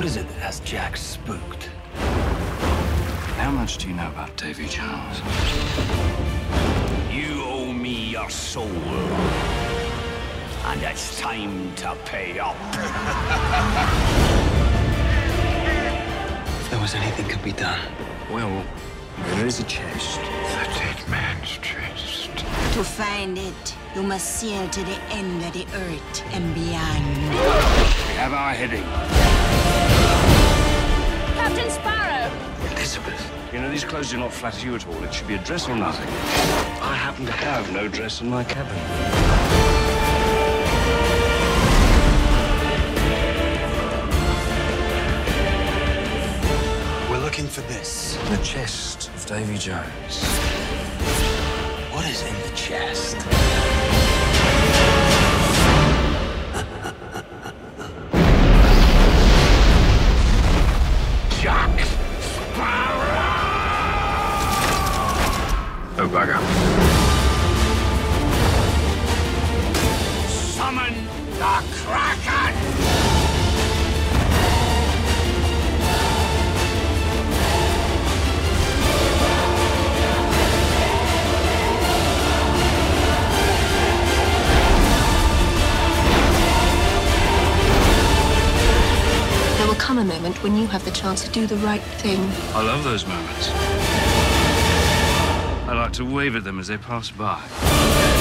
What is it that has Jack spooked? How much do you know about Davy Jones? You owe me your soul. And it's time to pay up. If there was anything could be done. Well, there is a chest. The dead man's chest. To find it, you must sail to the end of the earth and beyond. We have our heading. These clothes do not flatter you at all. It should be a dress or nothing. I happen to have no dress in my cabin. We're looking for this. The chest of Davy Jones. What is in the chest? Oh, bugger. Summon the Kraken! There will come a moment when you have the chance to do the right thing. I love those moments to wave at them as they pass by.